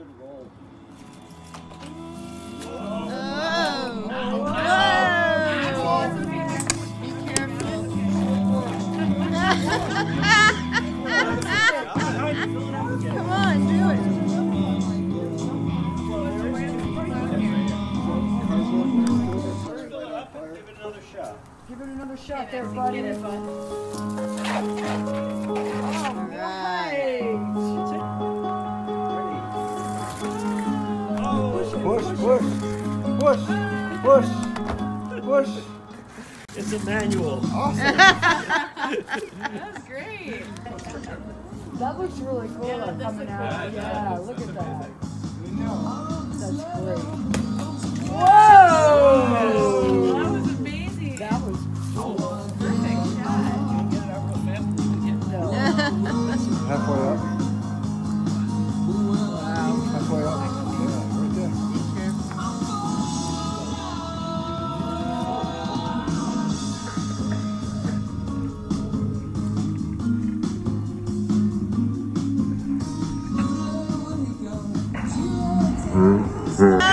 good roll. Be careful. Come on, do it. Give it another shot. Give it another shot there, buddy. push, push, push, push, push. It's a manual. Awesome. that was great. That looks really cool yeah, coming out. Yeah, look at that. That's great. Whoa! That was amazing. That was cool. Perfect shot. Halfway up. Mm-hmm.